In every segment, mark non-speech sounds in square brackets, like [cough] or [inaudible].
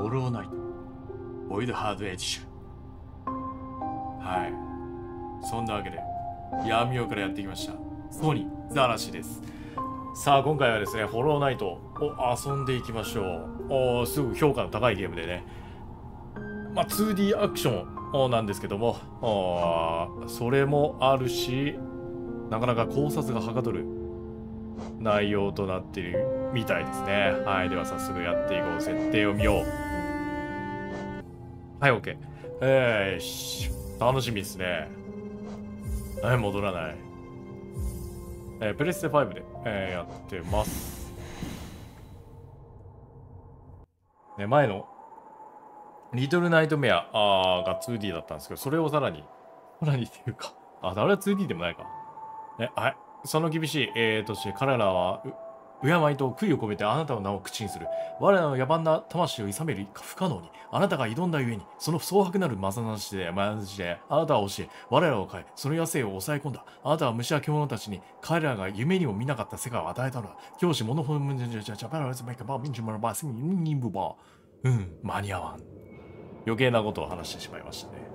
オローナイト、ボイドハードエディション。はい。そんなわけで、闇夜からやってきました。ソニー、ザラシです。さあ、今回はですね、ホローナイトを遊んでいきましょう。おすごく評価の高いゲームでね。まあ、2D アクションなんですけども、それもあるし、なかなか考察がはかどる内容となっているみたいですね。はい。では早速やっていこう。設定を見よう。はい、OK。えーし、楽しみですね。はい、戻らない。えープレステ5で、えーやってます。ね、前の、リトルナイトメアあーが 2D だったんですけど、それをさらに、さらにっていうか、あ、あれは 2D でもないか。ね、はい。その厳しい、えー、として彼らは、敬いと悔いを込めてあなたの名を口にする。我らの野蛮な魂を諌める不可能に。あなたが挑んだゆえに、その蒼白なるまさなしで、まなしで、あなたは教え、我らを変え、その野生を抑え込んだ。あなたは虫や獣たちに、彼らが夢にも見なかった世界を与えたのだ。教師、物本、じゃじゃじゃじゃばらずめかば、みんじゅまらば、すみ、にんぶば。うん、間に合わん。余計なことを話してしまいましたね。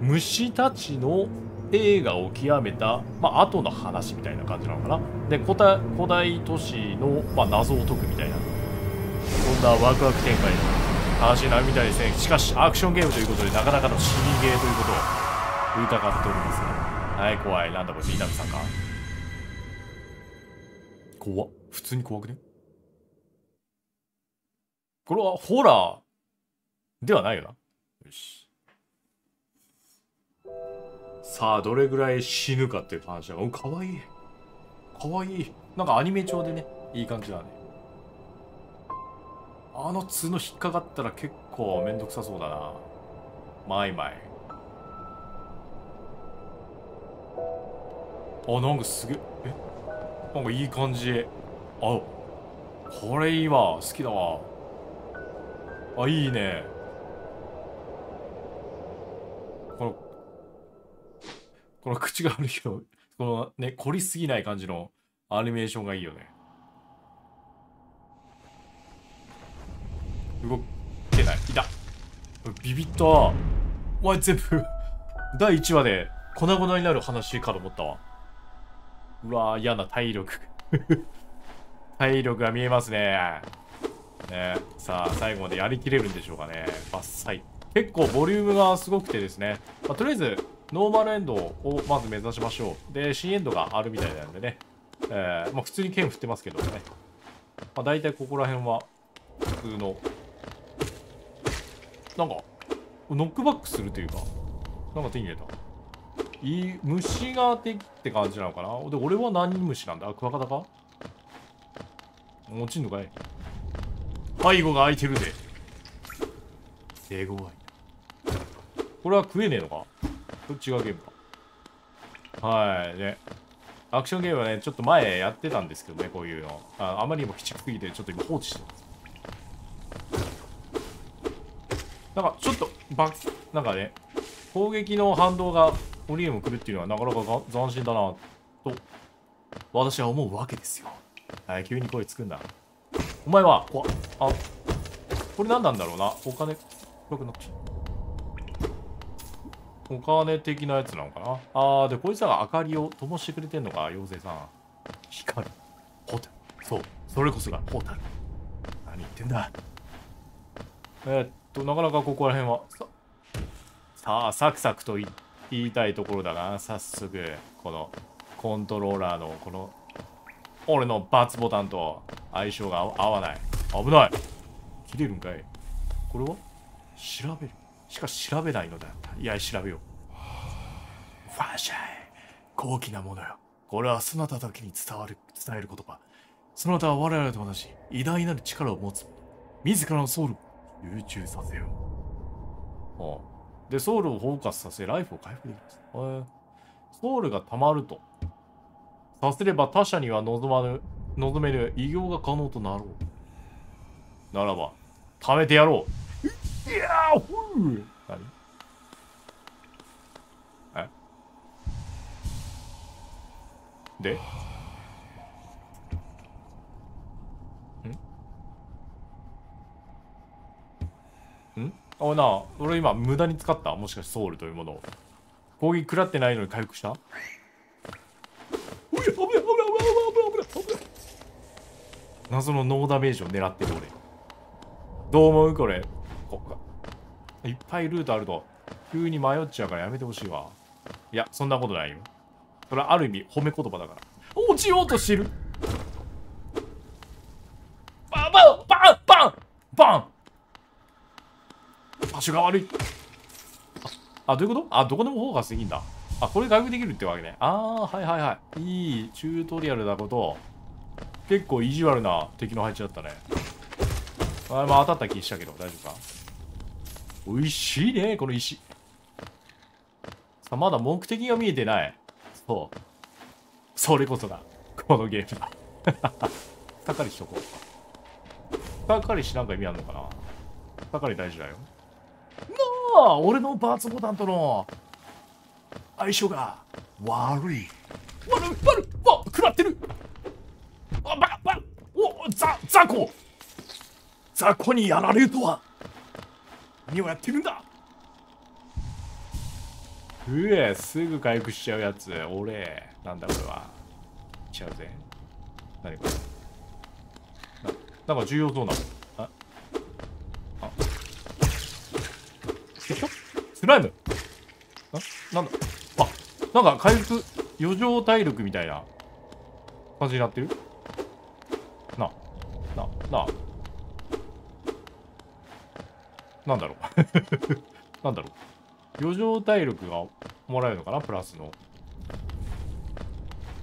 虫たちの映画を極めた、まあ後の話みたいな感じなのかな。で、古代古代都市の、まあ、謎を解くみたいな、そんなワクワク展開の話になるみたいですね。しかし、アクションゲームということで、なかなかの死にゲーということを疑っております。はい、怖い。なんだこれ、南さんか。怖っ。普通に怖くね？これはホラーではないよな。よし。さあ、どれぐらい死ぬかっていう話だが、うん、かわいい。かわいい。なんかアニメ調でね、いい感じだね。あの角引っかかったら結構めんどくさそうだな。マイマイ。あ、なんかすげえ。え？なんかいい感じ。あ、これいいわ。好きだわ。あ、いいね。この、この口があるけど、このね、凝りすぎない感じのアニメーションがいいよね。動けない。いた。ビビった。お前全部第1話で粉々になる話かと思ったわ。うわー、嫌な体力。[laughs] 体力が見えますね。ねさあ、最後までやりきれるんでしょうかね。バッサイ。結構ボリュームがすごくてですね。まあ、とりあえず、ノーマルエンドをまず目指しましょう。で、新エンドがあるみたいなんでね。えー、まあ普通に剣振ってますけどね。まあ大体ここら辺は普通の。なんか、ノックバックするというか、なんか手に入れた。いい、虫が敵って感じなのかな？で、俺は何虫なんだ？クワガタか？落ちんのかい？背後が空いてるで。手強い。これは食えねえのか？これ違うゲームか。はい、ね。アクションゲームはね、ちょっと前やってたんですけどね、こういうの。ああまりにも鬼畜すぎて、ちょっと今放置してます。なんか、ちょっと、バッなんかね、攻撃の反動が鬼にも来るっていうのはなかなか斬新だな、と、私は思うわけですよ。はい、急に声つくんだ。お前は、こあ、これ何なんだろうな。お金、よくなっちゃう。お金的なやつなのかな？あー、で、こいつらが明かりを灯してくれてんのか、妖精さん。光。ホタル。そう。それこそがホタル。何言ってんだ？えっと、なかなかここら辺は、さ、さあ、サクサクと言いたいところだが、早速、この、コントローラーの、この、俺のバツボタンと相性が合わない。危ない。切れるんかい？これは？調べる。しかし調べないのだった。いや、調べよう。ファーシャイ。高貴なものよ。これはそなただけに伝わる、伝える言葉。そなたは我々と同じ偉大なる力を持つ。自らのソウルを集中させよう。はあ、で、ソウルをフォーカスさせ、ライフを回復できます。えーソウルが溜まると。させれば他者には望まぬ、望めぬ偉業が可能となろう。ならば、貯めてやろう。いやーほー何え？で？ん？ん？あな俺今無駄に使った？もしかしてソウルというものを。攻撃食らってないのに回復した？うい危ない危ない危ない危ない危ない危ない。謎のノーダメージを狙ってる俺。どう思う？これ。こいっぱいルートあると急に迷っちゃうからやめてほしいわ。いやそんなことないよ。それはある意味褒め言葉だから。落ちようとしてる。バンバンバンバンバン。場所が悪い。ああどういうこと？あどこでもフォーカスできんだ。あこれ回復できるってわけね。ああはいはいはい。いいチュートリアルだこと。結構意地悪な敵の配置だったね。あまあ当たった気したけど大丈夫か？美味しいねこの石。さあまだ目的が見えてない。そう。それこそがこのゲームだ。たかりしとこう。たかりしなんか意味あんのかな。たかり大事だよ。なあ俺のバーツボタンとの相性が。悪い。悪い悪い。わ食らってる。あバカバカ。おザザコザコにやられるとは。何をやってるんだ？うえすぐ回復しちゃうやつ。俺。なんだこれは。しちゃうぜ。何これ？ななんか重要そうなああ。スライムあなんだ？あなんか回復余剰体力みたいな感じになってる？ななななんだろう。[laughs] なんだろう。余剰体力がもらえるのかな？プラスの。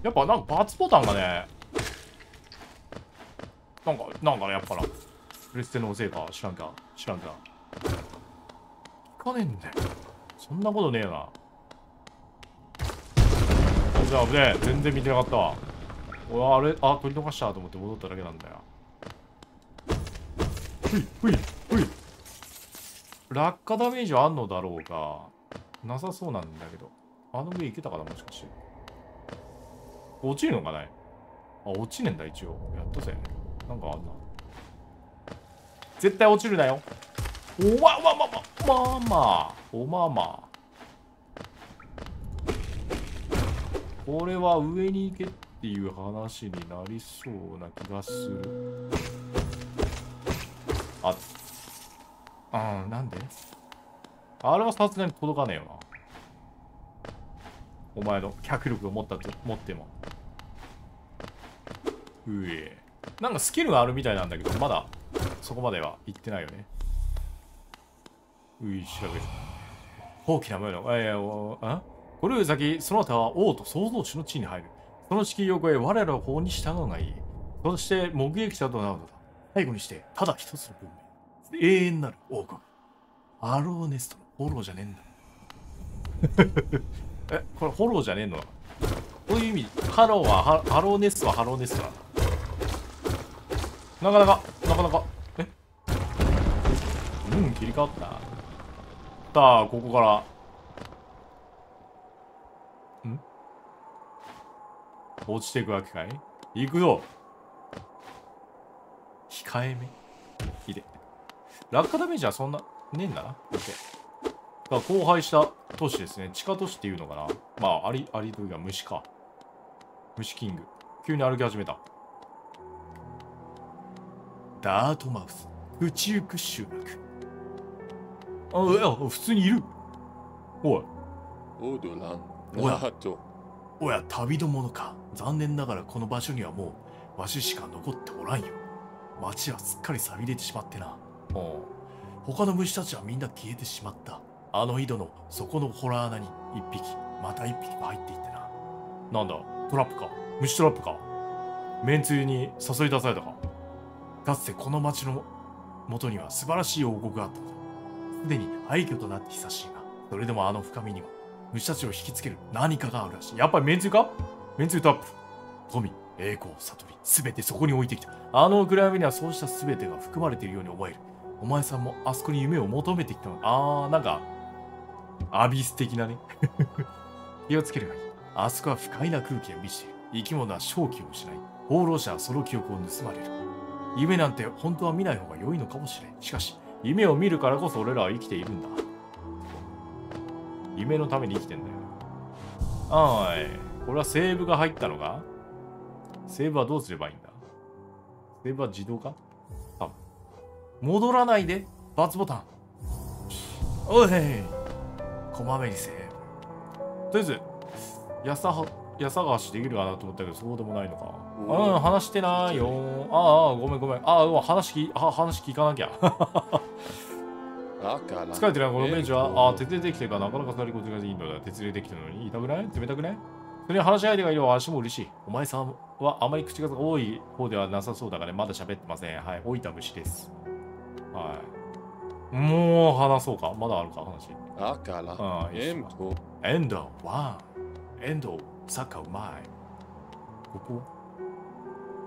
やっぱなんかバツボタンがねなんかなんかねやっぱな。プレステのせいか知らんか知らんか聞かねえんだよ。そんなことねえな。危ねえ危ねえ。全然見てなかったわ。俺あれあ取り逃したと思って戻っただけなんだよ。ふいふいふい。落下ダメージはあんのだろうがなさそうなんだけど。あの上行けたかなもしかして。落ちるのかない？あ落ちねえんだ一応。やったぜなんかあんな。絶対落ちるなよ。おわわわわまあまあ。おまあまあ。これは上に行けっていう話になりそうな気がする。ああなんで？あれはさすがに届かねえよな。お前の脚力を持ったと持っても。うえなんかスキルがあるみたいなんだけどまだそこまでは行ってないよね。うい調べる。大きな模様の。えー、あ？これより先その他は王と創造主の地に入る。その敷居を越え我らの法に従うがいい。そして目撃者となるのだ。最後にしてただ一つの文明永遠なる王国。アローネストのフォローじゃねえんだ。[laughs] えこれホローじゃねえの？こういう意味ハローはハハローネストはハローネストだ。なかなかなかなか。え？うん切り替わった。さあここから。ん？落ちていくわけかい？行くよ控えめ。いで落下ダメージはそんなねえんだな。だから荒廃した都市ですね。地下都市っていうのかな。まあアリアリというか虫か。虫キング。急に歩き始めた。ダートマウス。宇宙区集落あいや普通にいる。おい。オードランおやおや旅の者か。残念ながらこの場所にはもうわししか残っておらんよ。町はすっかり寂れてしまってな他の虫たちはみんな消えてしまった。あの井戸の底のホラー穴に一匹。また一匹入っていってな。なんだ？トラップか？虫トラップか？めんつゆに誘い出されたか？かつてこの町の元には素晴らしい王国があったすでに廃墟となって久しいがそれでもあの深みには虫たちを引きつける何かがあるらしい。やっぱりめんつゆか？めんつゆトラップ。富栄光悟り全てそこに置いてきた。あの暗闇にはそうした全てが含まれているように思える。お前さんもあそこに夢を求めてきたの。あーなんかアビス的なね。[laughs] 気をつければいい。あそこは不快な空気が満ちている。生き物は正気を失い放浪者はその記憶を盗まれる。夢なんて本当は見ない方が良いのかもしれん。しかし夢を見るからこそ俺らは生きているんだ。夢のために生きてんだよ。あーいこれはセーブが入ったのか？セーブはどうすればいいんだ？セーブは自動か？戻らないで×ボタン。おいこまめにセーブとりあえずやさはや探しできるかなと思ったけどそうでもないのか。うん。話してないよ。ああごめんごめん。ああ話きあ話聞かなきゃ。疲れてるなこのベンチは。ああ徹底できてるか。らなかなか座りことがいいのだ徹底できてるのに。痛くない？冷たくない？それに話し相手がいるわ。私も嬉しい。お前さんはあまり口数が多い方ではなさそうだがねまだ喋ってません。はい。老いた虫ですはい。もう話そうか。まだあるか話。あからああエントエンド。ワンエンドサッカーうまい。ここ？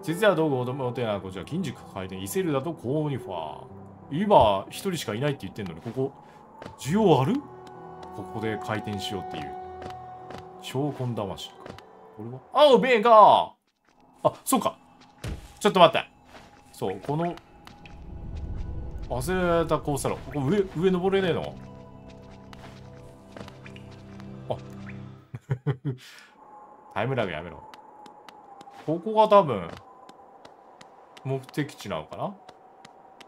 実は道具を求めなこちら金軸回転イセルだとコーニファー。今一人しかいないって言ってんのにここ需要ある？ここで回転しようっていう。証拠魂か。これは？あうベーガーあそうか。ちょっと待って。そうこの忘れられたコースだろここ上上登れねえの？あ [laughs] タイムラグやめろここが多分目的地なのかな？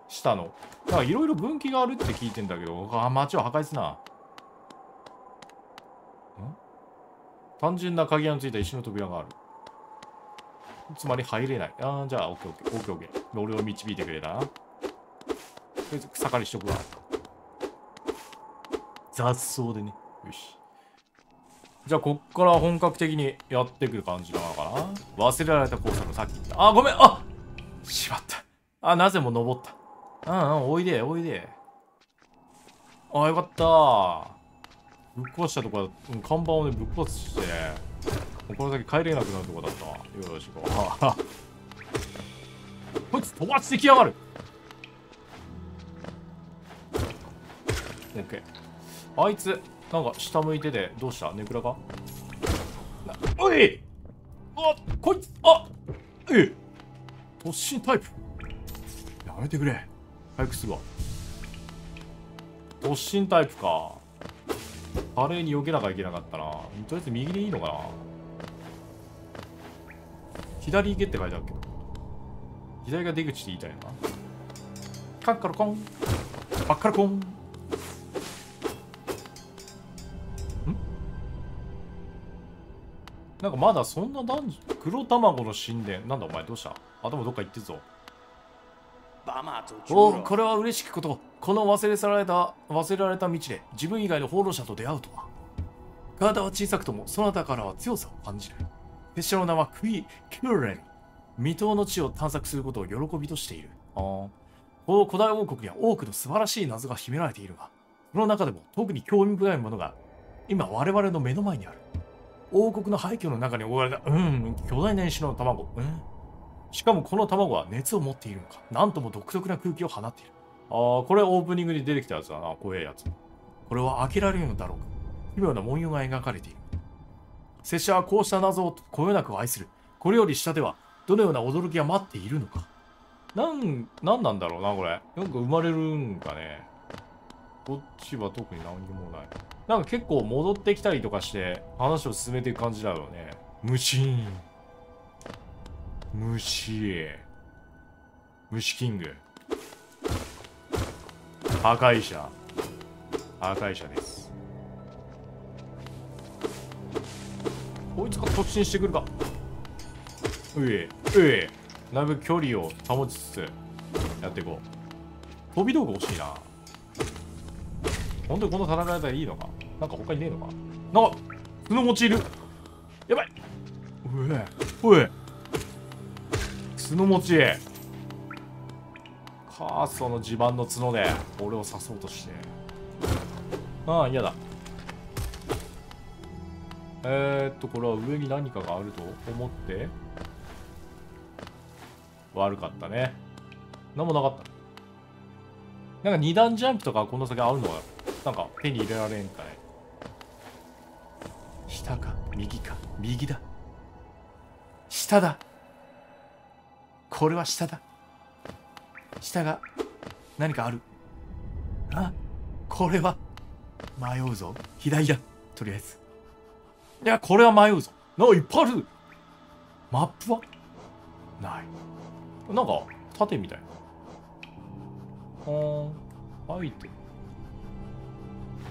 下の。なんかいろいろ分岐があるって聞いてんだけど、あ、街を破壊すな。ん？単純な鍵のついた石の扉がある。つまり入れない。ああ、じゃあ、オッケーオッケー、オッケーオッケー。俺を導いてくれたな。とりしとくわ。雑草でね。よし。じゃあ、こっから本格的にやってくる感じなのかな忘れられたコースのさっき言った。あ、ごめんあしまった。あ、なぜも登った。うんうん、おいで、おいで。あ、よかった。ぶっ壊したとこは、看板をね、ぶっ壊して、この先帰れなくなるとこだったわ。よし、行こう。こいつ飛ばしてきやがるッケー。あいつ、なんか下向いてて、どうした？ネクラか？おい！あこいつあえ突進タイプ。やめてくれ。早くするわ突進タイプか。華麗に避けなきゃいけなかったな。とりあえず右でいいのかな。左行けって書いてあるけど。左が出口って言いたいな。カッカラコン。バッカラコン。なんかまだそんな男女黒卵の神殿なんだお前どうした？頭どっか行ってるぞ。おおこれは嬉しきこと。この忘れ去られた忘れられた道で自分以外の放浪者と出会うとは。体は小さくともそなたからは強さを感じる。拙者の名はクイ・キューレン。未踏の地を探索することを喜びとしている。あ。この古代王国には多くの素晴らしい謎が秘められているがその中でも特に興味深いものが今我々の目の前にある王国の廃墟の中に覆われたうん巨大な石の卵うんしかもこの卵は熱を持っているのか。なんとも独特な空気を放っている。ああ、これオープニングに出てきたやつだな。怖えやつ。これは開けられるのだろうか。奇妙な文様が描かれている。拙者はこうした謎をこよなく愛する。これより下では、どのような驚きが待っているのか。なん、なんなんだろうな、これ。なんか生まれるんかね。こっちは特に何にもない。なんか結構戻ってきたりとかして、話を進めていく感じだよね。無心。虫虫キング。破壊者。破壊者です。こいつが突進してくるか。うえうえだいぶ距離を保ちつつやっていこう。飛び道具欲しいな。本当にこの戦い方いいのか？なんか他にねえのか？なんか角持ちいる。やばい。うえうえ角持ちカーソの地盤の角で俺を刺そうとして。ああ嫌だ。えー、っとこれは上に何かがあると思って？悪かったね。何もなかった。なんか二段ジャンプとかこの先あるの？はなんか手に入れられんか右だ。下だ。これは下だ。下が何かある。あこれは迷うぞ。左だ。とりあえず。いやこれは迷うぞ。なんかいっぱいある。マップは？ない。なんか縦みたい。なはーん。開いてる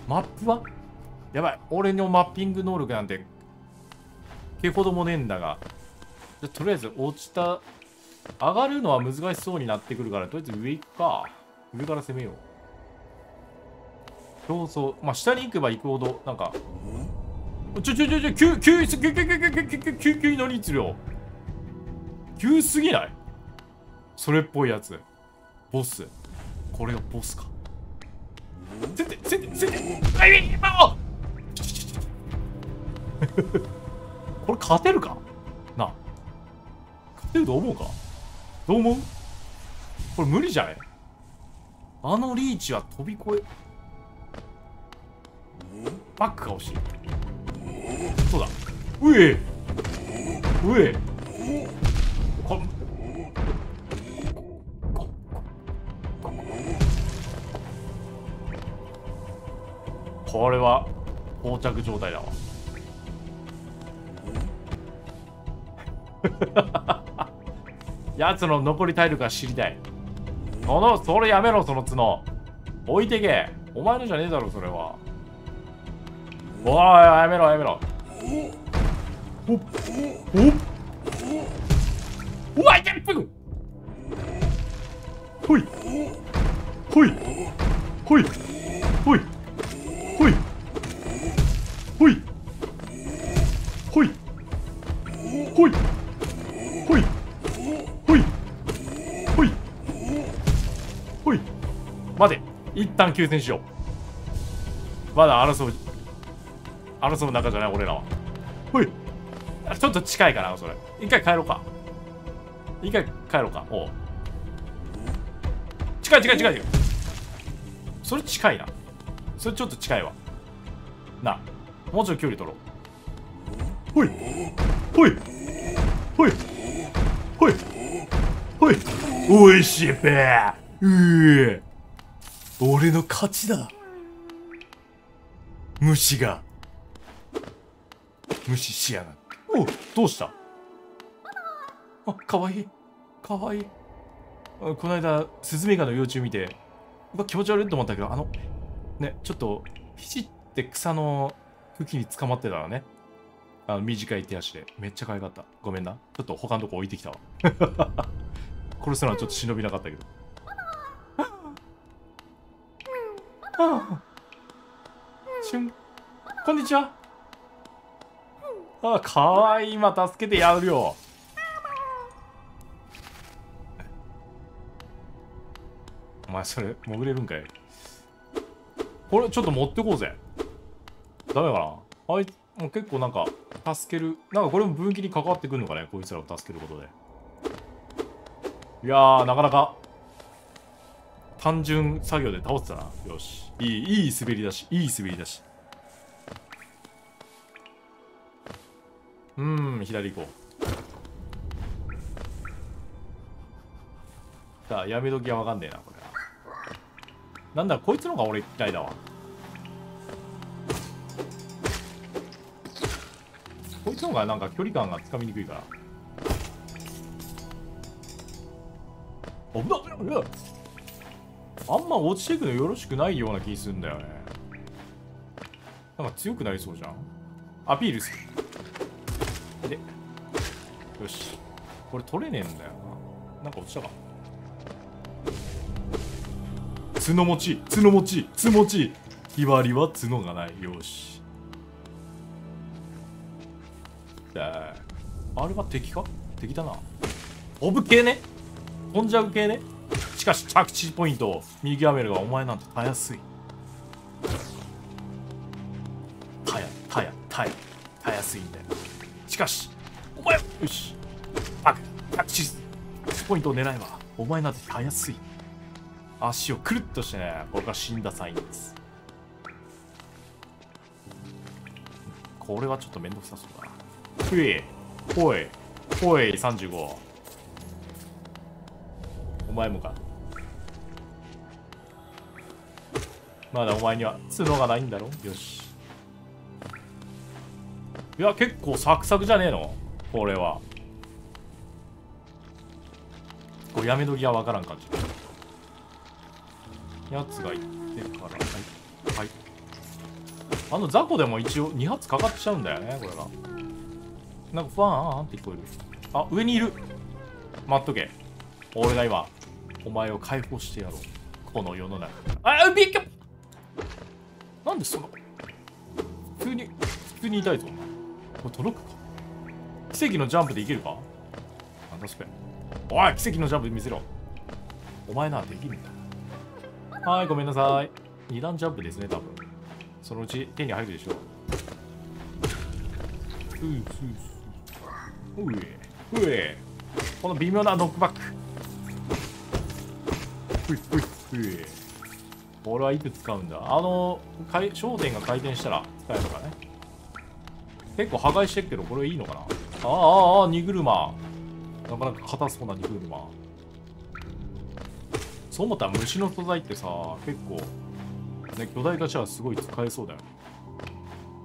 マップは？やばい。俺のマッピング能力なんてけほどもねえんだが。じゃとりあえず落ちた上がるのは難しそうになってくるからとりあえず上行くか。上から攻めよう。競争まあ下に行けば行くほどなんかちょちょちょちょ急急急急急急急急急急に乗りつるよ。急すぎない？それっぽいやつ。ボス。これがボスか。せてせてせて。あいいあこれ勝てるか？な。勝てると思うか？どう思う？これ無理じゃない？あのリーチは飛び越え。バックが欲しい。そうだ。うえうえここれは膠着状態だわ。[laughs] やつの残り体力が知りたい。そのそれやめろその角。置いてけ。お前のじゃねえだろそれは。おいやめろやめろ。おおうわいけるぷくほいほい。ほい。ほい。ほい。ほい。ほい。ほい。ほい。待て一旦休戦しよう。まだ争う争う仲じゃない俺らは。ほい。ちょっと近いかなそれ。一回帰ろうか。一回帰ろうか。おう。近い近い近いそれ近いな。それちょっと近いわ。な。もうちょい距離取ろう。ほい。ほい。ほい。ほい。ほい。おいしいべうえ俺の勝ちだ。虫が。無視しやがっておどうした？あかわいい。かわいい。この間スズメガの幼虫見てうわ気持ち悪いと思ったけどあのねちょっとひじって草の茎に捕まってたらね。あの短い手足で。めっちゃ可愛かった。ごめんな。ちょっと他のとこ置いてきたわ。[laughs] 殺すのはちょっと忍びなかったけど。ああしゅんこんにちは。あかわいい。今助けてやるよ。お前それ潜れるんかい。これちょっと持ってこうぜ。ダメかな。あいもう結構なんか助ける。なんかこれも分岐に関わってくるのかね。こいつらを助けることで。いやーなかなか。単純作業で倒せたな。よし。いいいい滑りだし。いい滑りだし。うん左行こう。さあやめ時はわかんねえなこれは。なんだこいつの方が俺嫌いだわ。こいつの方がなんか距離感がつかみにくいから。危な危な危なあんま落ちていくのよろしくないような気するんだよね。なんか強くなりそうじゃん。アピールする。でよし。これ取れねえんだよな。なんか落ちたか。角持ち。角持ち。角持ち。ひばりは角がない。よし。あれは敵か？敵だな。オブ系ね。飛んじゃう系ね。しかし着地ポイントを見極めるがお前なんてたやすいたやたやたやたやすいんだよしかしお前よしバク着地ポイントを狙えばお前なんてたやすい足をくるっとしてねこれが死んだサインですこれはちょっとめんどくさそうだなふいほいほい35お前もかまだお前には角がないんだろ？よし。いや結構サクサクじゃねえの？これは。これやめ時はわからん感じ。やつがいってから。はい。はい。あの雑魚でも一応2発かかっちゃうんだよねこれがなんかファーンって聞こえる。あ上にいる。待っとけ。俺が今お前を解放してやろう。この世の中。あびっくりなんでその普通に普通に痛いぞ。これ届くか？奇跡のジャンプでいけるか？なんだそれおい奇跡のジャンプ見せろ。お前ならできるんだ。はいごめんなさい。二段ジャンプですね多分。そのうち手に入るでしょう。ううう。うえ。この微妙なノックバック。ふいふいふいこれはいくつ使うんだ？あの焦点が回転したら使えるのかね。結構破壊してるけどこれいいのかな？ああああ荷車。なかなか硬そうな荷車。そう思ったら虫の素材ってさ結構ね巨大化したらすごい使えそうだよ。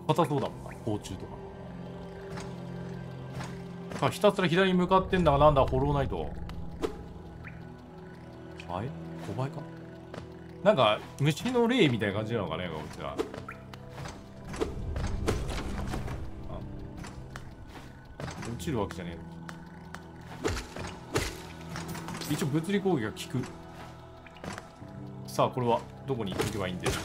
硬そうだもんな甲虫とか。さあひたすら左に向かってんだがなんだホローナイト。はい5倍か？なんか虫の霊みたいな感じなのかねこいつら落ちるわけじゃねえ一応物理攻撃が効く。さあこれはどこに行けばいいんでしょ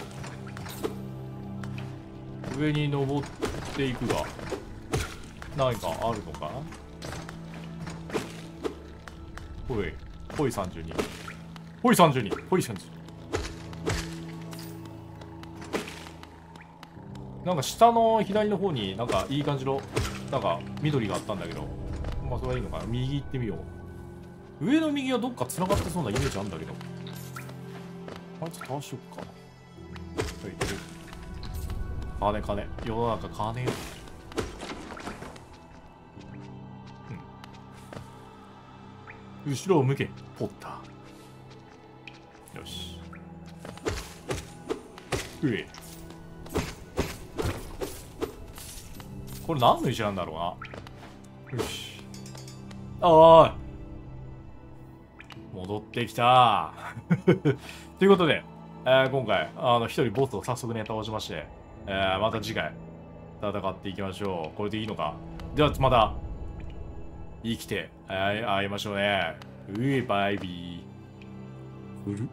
う上に登っていくが何かあるのかな。ほいほい32ほい32ほい32なんか下の左の方になんかいい感じのなんか緑があったんだけどまあそれはいいのかな。右行ってみよう。上の右はどっか繋がってそうなイメージあるんだけど。あいつ倒しよっか。はい金金。世の中金よ。うん。後ろを向けポッター。よし。うこれ何の石なんだろうな。よし。おい。戻ってきた。[laughs] ということで、えー、今回あの一人ボスを早速ね倒しまして、えー、また次回戦っていきましょう。これでいいのか？ではまた生きて会いましょうね。ういバイビー。うる？